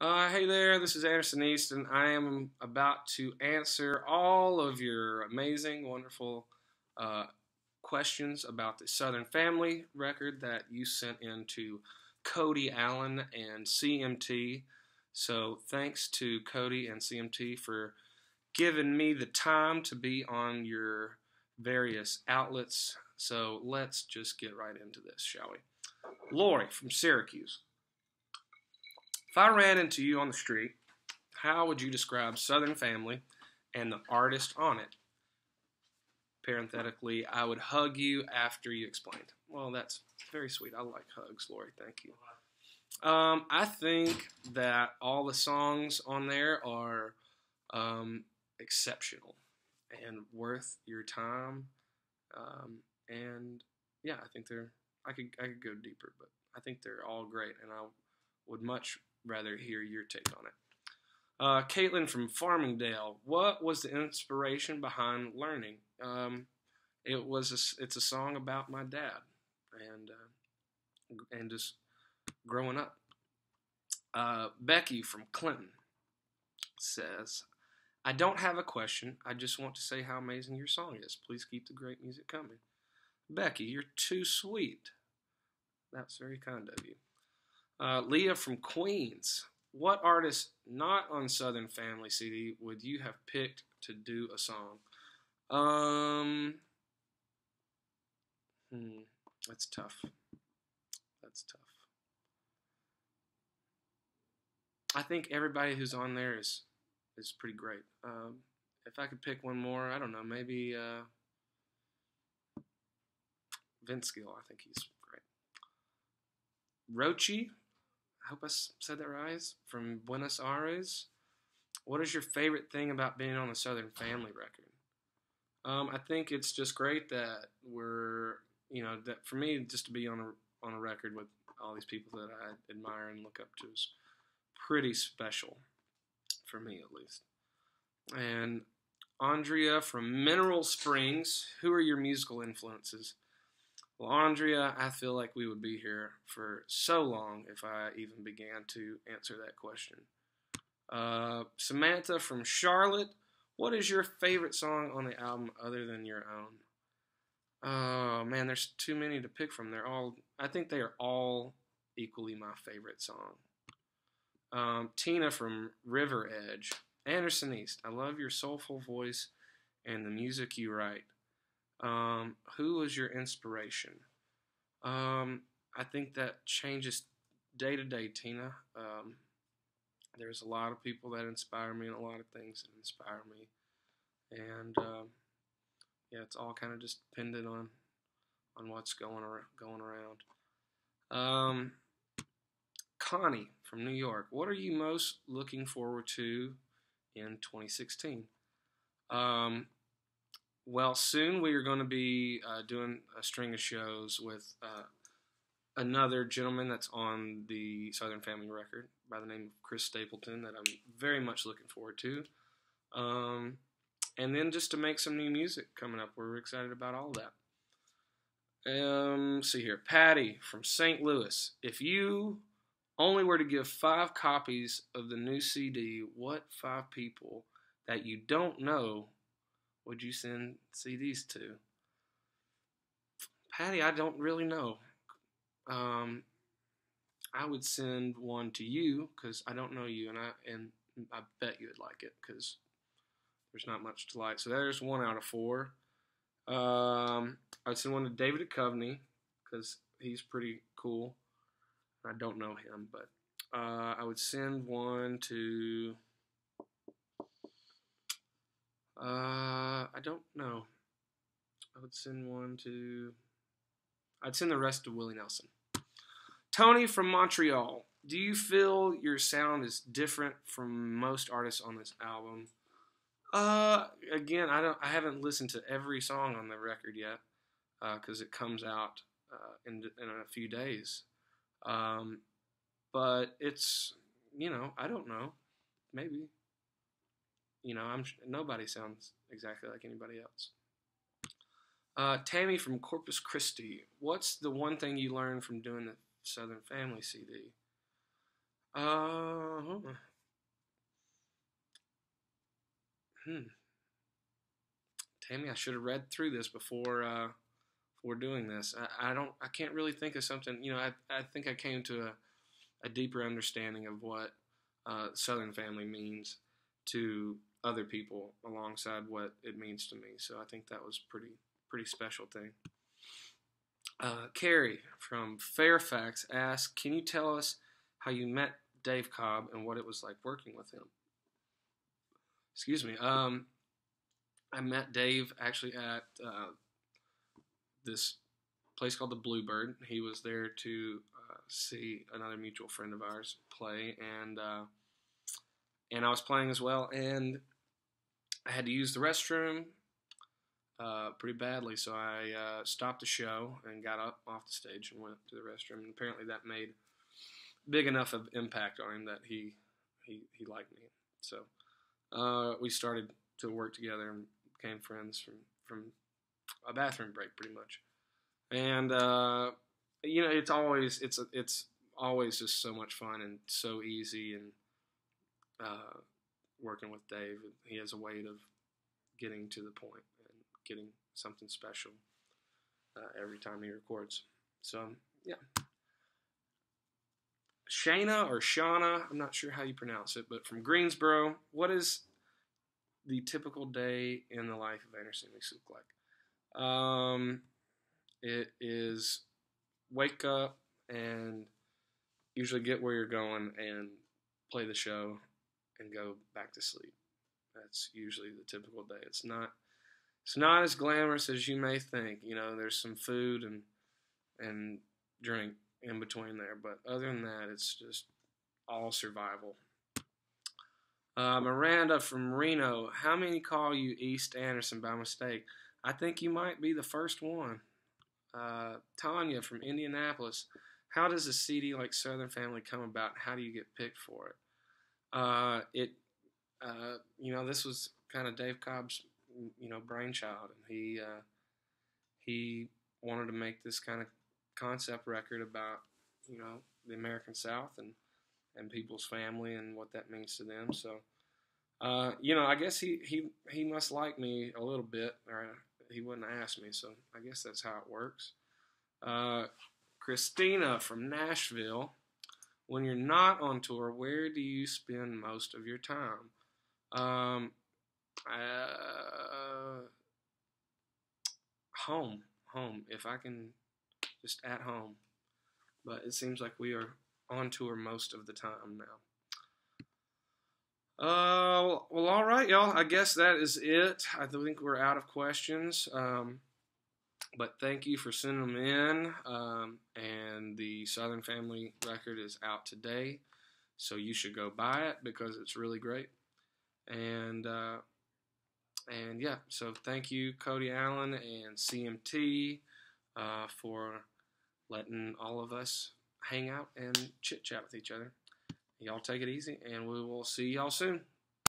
Uh, hey there, this is Anderson East, and I am about to answer all of your amazing, wonderful uh, questions about the Southern Family record that you sent in to Cody Alan and CMT. So, thanks to Cody and CMT for giving me the time to be on your various outlets. So, let's just get right into this, shall we? Lori from Syracuse. If I ran into you on the street, how would you describe Southern Family and the artist on it? Parenthetically, I would hug you after you explained. Well, that's very sweet. I like hugs, Lori. Thank you. Um, I think that all the songs on there are um, exceptional and worth your time. Um, and yeah, I think they're. I could I could go deeper, but I think they're all great, and I would much rather hear your take on it. Uh, Caitlin from Farmingdale, what was the inspiration behind learning? Um, it was a, it's a song about my dad and uh, and just growing up. Uh, Becky from Clinton says, "I don't have a question. I just want to say how amazing your song is. Please keep the great music coming." Becky, you're too sweet. That's very kind of you. Uh, Leah from Queens. What artist not on Southern Family CD would you have picked to do a song? Um, hmm, that's tough. That's tough. I think everybody who's on there is is pretty great. Um, if I could pick one more, I don't know, maybe uh, Vince Gill. I think he's great. Rochi I hope I said that right, from Buenos Aires. What is your favorite thing about being on the Southern Family record? Um, I think it's just great that we're, you know, that for me just to be on a on a record with all these people that I admire and look up to is pretty special for me at least. And Andrea from Mineral Springs, who are your musical influences? Well, Andrea, I feel like we would be here for so long if I even began to answer that question. Uh, Samantha from Charlotte, what is your favorite song on the album other than your own? Oh man, there's too many to pick from. They're all, I think they are all equally my favorite song. Um, Tina from River Edge, Anderson East. I love your soulful voice and the music you write. Um, who was your inspiration? Um, I think that changes day to day, Tina. Um, there's a lot of people that inspire me and a lot of things that inspire me. And um, yeah, it's all kind of just dependent on on what's going ar- going around. Um, Connie from New York, what are you most looking forward to in 2016? Um, well, soon we are going to be uh, doing a string of shows with uh, another gentleman that's on the Southern Family record by the name of Chris Stapleton that I'm very much looking forward to. Um, and then just to make some new music coming up. We're excited about all that. Um, see here, Patty from St. Louis. If you only were to give five copies of the new CD, what five people that you don't know would you send CDs to? Patty, I don't really know. Um, I would send one to you because I don't know you, and I and I bet you would like it because there's not much to like. So there's one out of four. Um, I'd send one to David Duchovny because he's pretty cool. I don't know him, but uh, I would send one to uh, I don't know. I would send one to. I'd send the rest to Willie Nelson. Tony from Montreal. Do you feel your sound is different from most artists on this album? Uh, again, I don't. I haven't listened to every song on the record yet, because uh, it comes out uh, in in a few days. Um, but it's you know I don't know, maybe you know, I'm nobody sounds exactly like anybody else. Uh, Tammy from Corpus Christi, what's the one thing you learned from doing the Southern Family CD? Uh, hmm. Tammy, I should have read through this before uh, before doing this. I, I, don't, I can't really think of something. You know, I, I think I came to a, a deeper understanding of what uh, Southern Family means to other people alongside what it means to me. So I think that was pretty pretty special thing. Uh, Carrie from Fairfax asks, "Can you tell us how you met Dave Cobb and what it was like working with him?" Excuse me. Um, I met Dave actually at uh, this place called the Bluebird. He was there to uh, see another mutual friend of ours play, and uh, and I was playing as well, and I had to use the restroom uh, pretty badly, so I uh, stopped the show and got up off the stage and went to the restroom. And apparently, that made big enough of impact on him that he he he liked me. So uh, we started to work together and became friends from from a bathroom break, pretty much. And uh, you know, it's always it's it's always just so much fun and so easy and uh, working with Dave. He has a way of getting to the point and getting something special uh, every time he records. So, yeah. Shana or Shauna, I'm not sure how you pronounce it, but from Greensboro, what is the typical day in the life of Anderson Soup like? Um, it is wake up and usually get where you're going and play the show and go back to sleep. That's usually the typical day. It's not it's not as glamorous as you may think. You know, there's some food and and drink in between there, but other than that, it's just all survival. Uh, Miranda from Reno, how many call you East Anderson by mistake? I think you might be the first one. Uh, Tanya from Indianapolis, how does a CD like Southern Family come about? How do you get picked for it? Uh, it, uh, you know, this was kind of Dave Cobb's, you know, brainchild, and he uh, he wanted to make this kind of concept record about, you know, the American South and and people's family and what that means to them. So, uh, you know, I guess he he he must like me a little bit, or he wouldn't ask me. So I guess that's how it works. Uh, Christina from Nashville when you're not on tour, where do you spend most of your time? Um, uh, home, home. If I can, just at home. But it seems like we are on tour most of the time now. Uh, well, all right, y'all. I guess that is it. I think we're out of questions. Um, but thank you for sending them in. Um, and the Southern Family record is out today, so you should go buy it because it's really great. And uh, and yeah, so thank you, Cody Alan and CMT, uh, for letting all of us hang out and chit chat with each other. Y'all take it easy, and we will see y'all soon.